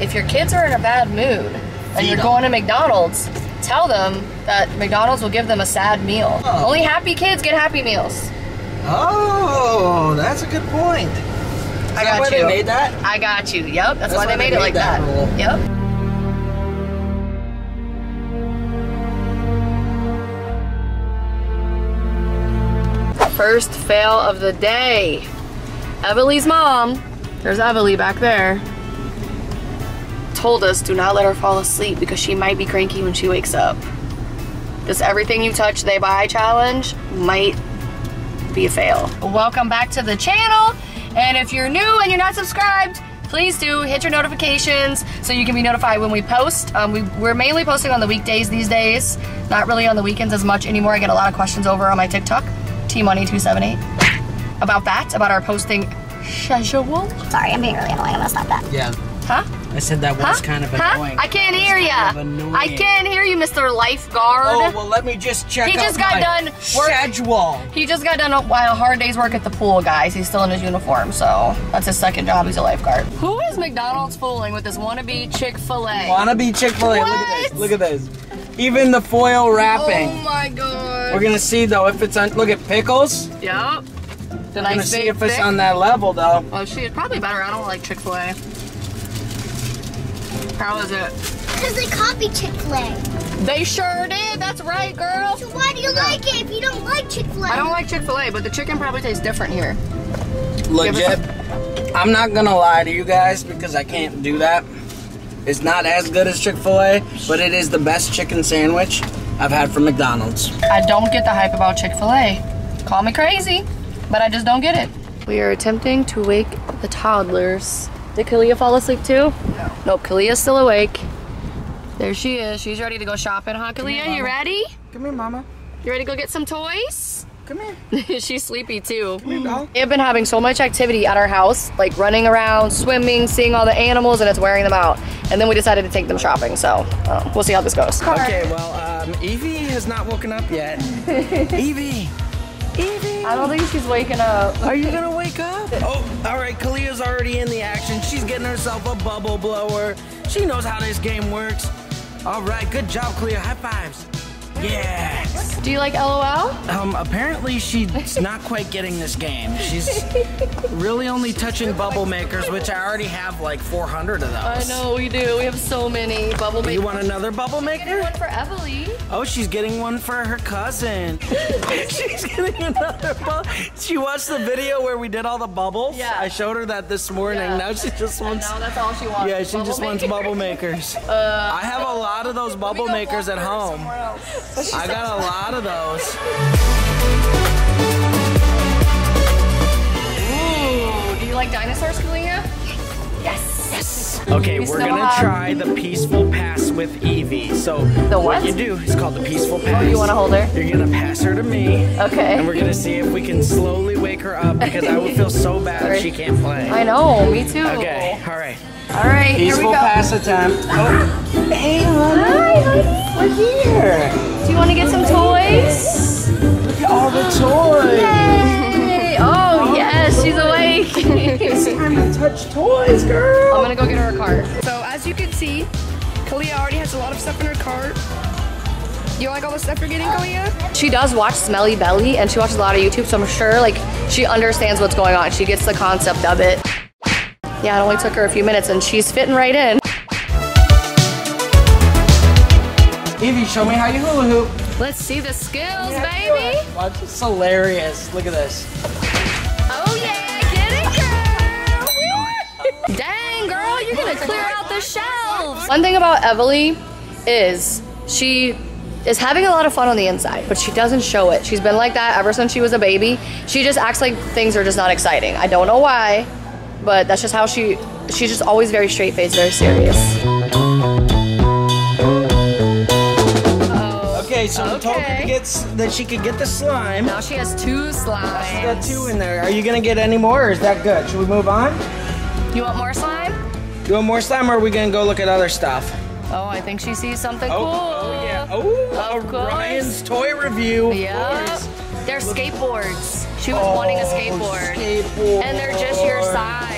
If your kids are in a bad mood and Feed you're going to McDonald's, tell them that McDonald's will give them a sad meal. Oh. Only happy kids get happy meals. Oh, that's a good point. I that got why you. they made that? I got you. Yep, that's, That's why, they made, it like that. rule. Yep. First fail of the day. Everly's mom, there's Everly back there, told us do not let her fall asleep because she might be cranky when she wakes up. This everything you touch they buy challenge might be a fail. Welcome back to the channel. And if you're new and you're not subscribed, please do hit your notifications so you can be notified when we post. Um, we, we're mainly posting on the weekdays these days, not really on the weekends as much anymore. I get a lot of questions over on my TikTok, T Money278, about that, about our posting schedule. Sorry, I'm being really annoying. I'm gonna stop that. Yeah. Huh? I said that was Huh? kind of Huh? annoying. I can't hear ya. kind of. I can't hear you, Mr. Lifeguard. Oh, well, let me just check He out just got my done work- schedule. He just got done a, while hard day's work at the pool, guys. He's still in his uniform, so that's his second job. He's a lifeguard. Who is McDonald's fooling with this wannabe Chick-fil-A? Wanna Chick-fil-A? Look at this. Look at this. Even the foil wrapping. Oh my god. We're gonna see though if it's on. Look at pickles. Yep. The I'm gonna see big if it's on that level though. Oh, she is probably better. I don't like Chick-fil-A. How is it? Because they copied Chick-fil-A. They sure did. That's right, girl. So why do you like it if you don't like Chick-fil-A? I don't like Chick-fil-A, but the chicken probably tastes different here. Legit. I'm not gonna lie to you guys because I can't do that. It's not as good as Chick-fil-A, but it is the best chicken sandwich I've had from McDonald's. I don't get the hype about Chick-fil-A. Call me crazy, but I just don't get it. We are attempting to wake the toddlers. Did Kalia fall asleep too? No. Nope, Kalia's still awake. There she is. She's ready to go shopping, huh, Kalia? You ready? Come here, mama. You ready to go get some toys? Come here. She's sleepy too. Come here, doll. We have been having so much activity at our house, like running around, swimming, seeing all the animals, and it's wearing them out. And then we decided to take them shopping, so uh, we'll see how this goes. Okay, well, um, Evie has not woken up yet. Evie! Evie! I don't think she's waking up. Are you gonna wake up? Oh, all right. Kalia's already in the action. She's getting herself a bubble blower. She knows how this game works. All right, good job, Kalia. High fives. Yes. Do you like LOL? Um, apparently she's not quite getting this game. She's really only touching bubble makers, which I already have like 400 of those. I know we do. We have so many bubble makers. You want another bubble maker? one for Everly. Oh, she's getting one for her cousin. she's getting another bubble. She watched the video where we did all the bubbles. Yeah. I showed her that this morning. Yeah. Now she just wants. No, that's all she wants. Yeah, she just wants bubble makers. Uh, I have a lot of those bubble makers at home. I got a lot of those. Ooh, do you like dinosaurs, Kalia? Yes. Yes. Okay, We we're gonna have- try the peaceful pass with Evie. So The what what? you do is called the peaceful pass. Oh, you wanna hold her? You're gonna pass her to me. Okay. And we're gonna see if we can slowly wake her up because I would feel so bad if she can't play. I know, me too. Okay, all right. All right, here we Peaceful go. pass attempt. Oh. Hey, honey. We're here. Do you want to get some toys? Look at all the toys. Yay! Oh, yes, she's awake. It's time to touch toys, girl. I'm gonna go get her a cart. So as you can see, Kalia already has a lot of stuff in her cart. You like all the stuff you're getting, Kalia? She does watch Smelly Belly and she watches a lot of YouTube, so I'm sure like she understands what's going on. She gets the concept of it. Yeah, it only took her a few minutes and she's fitting right in. Evie, show me how you hula hoop. Let's see the skills, baby. Watch, it's hilarious. Look at this. Oh yeah, get it, girl. Dang, girl, you're gonna clear out the shelves. One thing about Everly is she is having a lot of fun on the inside, but she doesn't show it. She's been like that ever since she was a baby. She just acts like things are just not exciting. I don't know why, but that's just how she. She's just always very straight faced, very serious. Okay, so we told her Okay. to get that she could get the slime. Now she has two She slimes. got two in there. Are you gonna get any more, or is that good? Should we move on? You want more slime? You want more slime, or are we gonna go look at other stuff? Oh, I think she sees something Oh, cool. oh yeah. Oh, Of. Ryan's toy review. Yep. They're skateboards. She was wanting a oh, skateboard. skateboard. And they're just your size.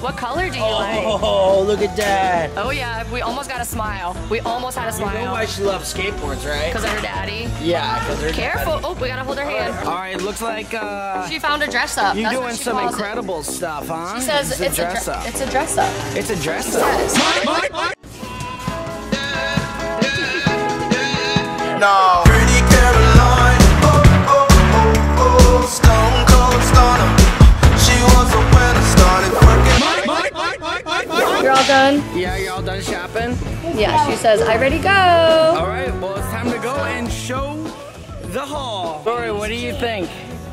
What color do you like? Oh, look at that. Oh yeah, we almost got a smile. We almost had a smile. You know why she loves skateboards, right? Because of her daddy. Yeah, because they're Careful. Oh, we gotta hold her hand. All right, looks like uh, She found a dress up. you're That's doing some calls it. incredible stuff, huh? She says it's, it's, a dress dre- up. It's a dress up. It's a dress up. No. Done? Yeah, you all done shopping? Yeah, she says, I ready go. All right, well, it's time to go and show the haul. Rory, what do you think?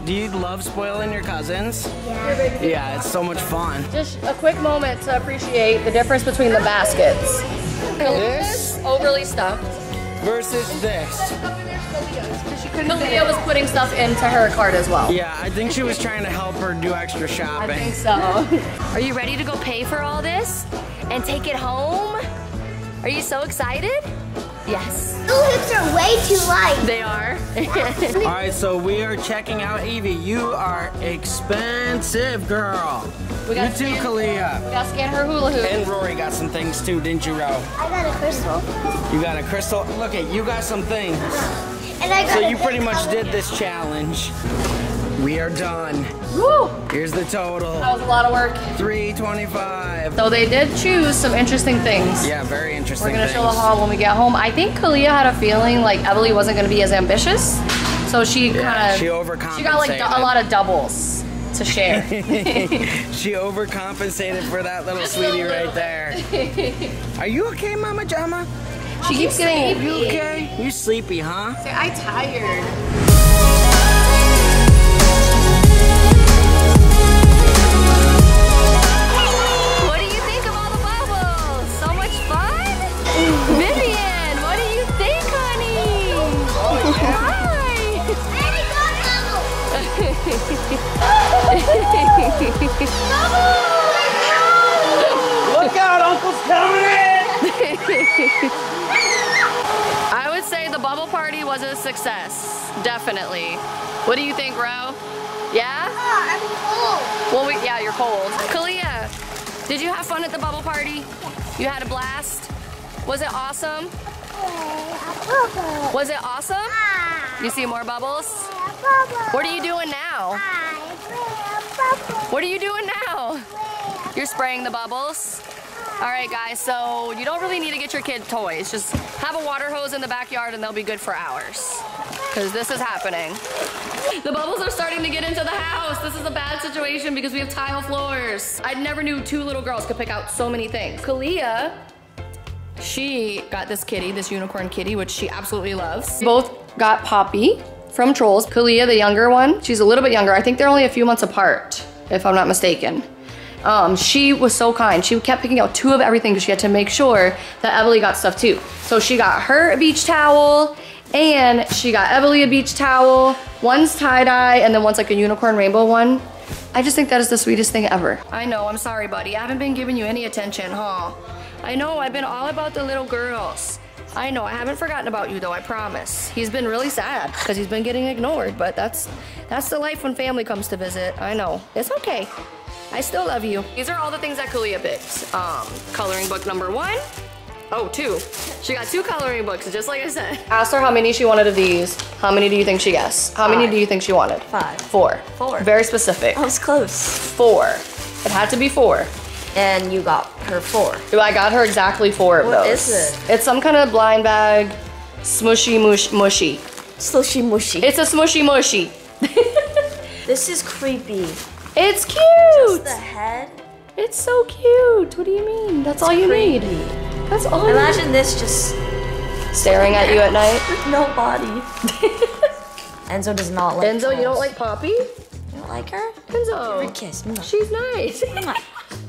Do you love spoiling your cousins? Yeah. Yeah, it's so much fun. Just a quick moment to appreciate the difference between the baskets. This overly stuffed. versus this. Kalia was putting stuff into her cart as well. Yeah, I think she was trying to help her do extra shopping. I think so. Are you ready to go pay for all this and take it home? Are you so excited? Yes. Little hips are way too light. They are. All right, so we are checking out Evie. You are expensive, girl. We got you too, scan- Kalia. Gotta scan her hula hoop. And Rory got some things too, didn't you, Ro? I got a crystal. You got a crystal. Look at you got some things. And I got So a you pretty much did this challenge. We are done. Woo! Here's the total. That was a lot of work. 325. So they did choose some interesting things. Yeah, very interesting. We're gonna show the things. haul when we get home. I think Kalia had a feeling like Emily wasn't gonna be as ambitious, so she Yeah, kind of she overcompensated. She got like a lot of doubles to share. she overcompensated for that little sweetie right there. Are you okay, Mama Jama? she keeps getting. You okay? You sleepy, huh? I tired. I would say the bubble party was a success. Definitely. What do you think, Ro? Yeah? I'm cold. Well, we, yeah, you're cold. Kalia, did you have fun at the bubble party? You had a blast? Was it awesome? Was it awesome? You see more bubbles? What are you doing now? What are you doing now? You're spraying the bubbles? All right, guys, so you don't really need to get your kid toys. Just have a water hose in the backyard and they'll be good for hours. Because this is happening. The bubbles are starting to get into the house. This is a bad situation because we have tile floors. I never knew two little girls could pick out so many things. Kalia, she got this kitty, this unicorn kitty, which she absolutely loves. Both got Poppy from Trolls. Kalia, the younger one, she's a little bit younger. I think they're only a few months apart, if I'm not mistaken. Um, she was so kind. She kept picking out two of everything because she had to make sure that Emily got stuff too. So she got her a beach towel and she got Emily a beach towel. One's tie-dye and then one's like a unicorn rainbow one. I just think that is the sweetest thing ever. I know, I'm sorry, buddy. I haven't been giving you any attention, huh? I know, I've been all about the little girls. I know, I haven't forgotten about you though, I promise. He's been really sad because he's been getting ignored, but that's that's the life when family comes to visit. I know. It's okay. I still love you. These are all the things that Kalia picked. Um, coloring book number one. Oh, two. She got two coloring books, just like I said. Asked her how many she wanted of these. How many do you think she guessed? How many do you think she wanted? Five. Four. Four. Very specific. I was close. Four. It had to be four. And you got her four. I got her exactly four of What those. is it? It's some kind of blind bag, smushy mush mushy. Slushy mushy. It's a smushy mushy. this is creepy. It's cute. Just The head. It's so cute. What do you mean? That's all you need. That's all. you Imagine this just staring at you at night. no body. Enzo does not like Enzo, you don't like Poppy? You don't like her? Enzo, give her a kiss. She's nice.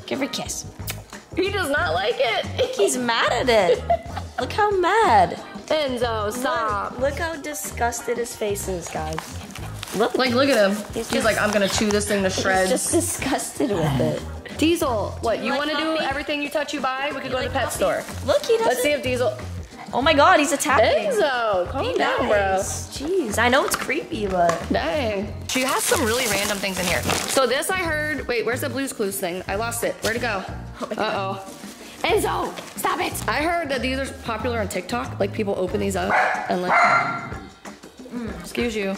Give her a kiss. he does not like it. He's mad at it. Look how mad. Enzo, stop. Look how disgusted his face is, guys. Like, look at him. He's, like, I'm gonna chew this thing to shreds. He's just disgusted with it. Diesel, what? You like want to do everything you touch, you buy? We could go to the pet store. Look, he doesn't. Let's see if Diesel. Oh my god, he's attacking. Enzo, calm Be down, bro. Jeez, I know it's creepy, but Dang. She has some really random things in here. So this I heard, wait, where's the Blues Clues thing? I lost it. Where'd it go? Oh Uh-oh. Enzo, stop it. I heard that these are popular on TikTok. Like people open these up and like, mm. excuse you.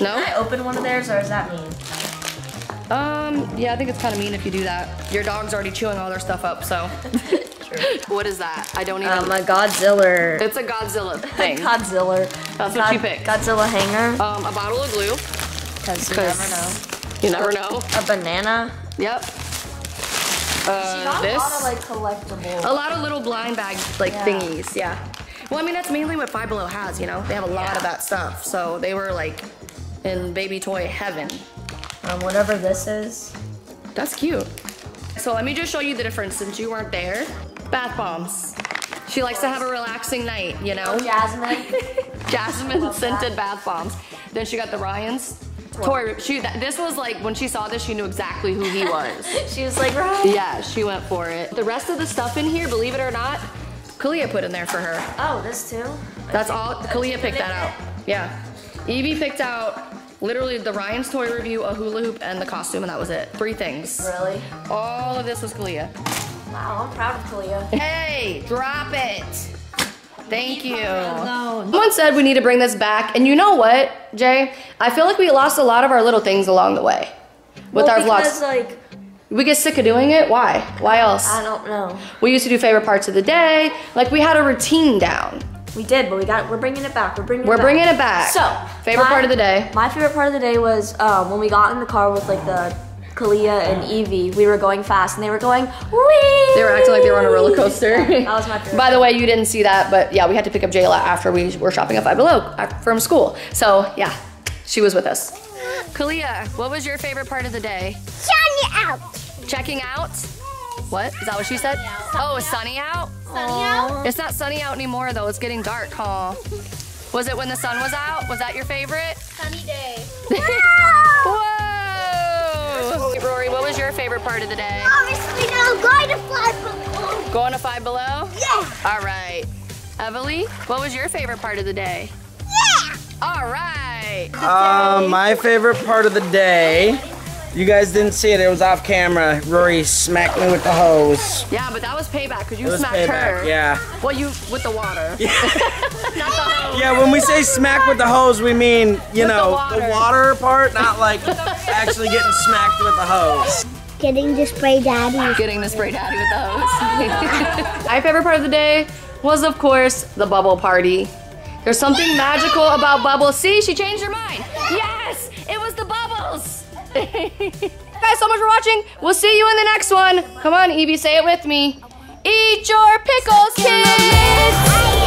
No? I open one of theirs, or is that mean? Um, yeah, I think it's kind of mean if you do that. Your dog's already chewing all their stuff up, so. what is that? I don't even. Um, a Godzilla. it's a Godzilla thing. Godzilla. That's what you picked. Godzilla hanger. Um, a bottle of glue. Because you never know. You never know. A banana. Yep. Uh, Got this. a lot of like collectibles. A lot of little blind bag like Yeah. thingies, yeah. Well, I mean that's mainly what Five Below has, you know. They have a lot Yeah. of that stuff, so they were like in baby toy heaven. Um, whatever this is. That's cute. So let me just show you the difference since you weren't there. Bath bombs. She likes to have a relaxing night, you know. Jasmine. Jasmine scented bath bombs. Then she got the Ryan's toy. She this was like when she saw this, she knew exactly who he was. she was like, right. yeah, she went for it. The rest of the stuff in here, believe it or not, Kalia put in there for her. Oh, this too. That's all. Kalia picked that out. Yeah. Evie picked out literally the Ryan's toy review, a hula hoop, and the costume, and that was it. Three things. Really? All of this was Kalia. Wow, I'm proud of Kalia. Hey, drop it. Thank you. Someone said we need to bring this back, and you know what, Jay? I feel like we lost a lot of our little things along the way with well, our because, vlogs. like, We get sick of doing it. Why? Why else? I don't know. We used to do favorite parts of the day. Like we had a routine down. We did, but we got. We're bringing it back. We're bringing. We're it back. bringing it back. So, favorite my- part of the day. My favorite part of the day was um, when we got in the car with like the Kalia and Evie. We were going fast, and they were going. Wee! They were acting like they were on a roller coaster. that was my favorite. By the way, you didn't see that, but yeah, we had to pick up Jayla after we were shopping at Five Below from school. So yeah, she was with us. Kalia, what was your favorite part of the day? Checking out. Checking out? What? Is that what she said? Oh, it's sunny out? Sunny out. It's not sunny out anymore though. It's getting dark, huh? Was it when the sun was out? Was that your favorite? Sunny day. Whoa! Rory, what was your favorite part of the day? Obviously, now going to fly football. Going to Five Below? Yeah. All right. Emily, what was your favorite part of the day? Yeah. All right. Um, my favorite part of the day. You guys didn't see it. It was off camera. Rory smacked me with the hose. Yeah, but that was payback because you It was smacked payback. her. Yeah. Well, you with the water. Not the hose. Yeah, when we say smack with the hose, we mean, you the know, water. the water part, not like actually getting smacked with the hose. Getting to spray daddy. Getting the spray daddy with the hose. My favorite part of the day was, of course, the bubble party. There's something magical about bubbles. See, she changed her mind. Yes, it was the bubbles. Guys, so much for watching. We'll see you in the next one. Come on, Evie, say it with me. Eat your pickles, kids.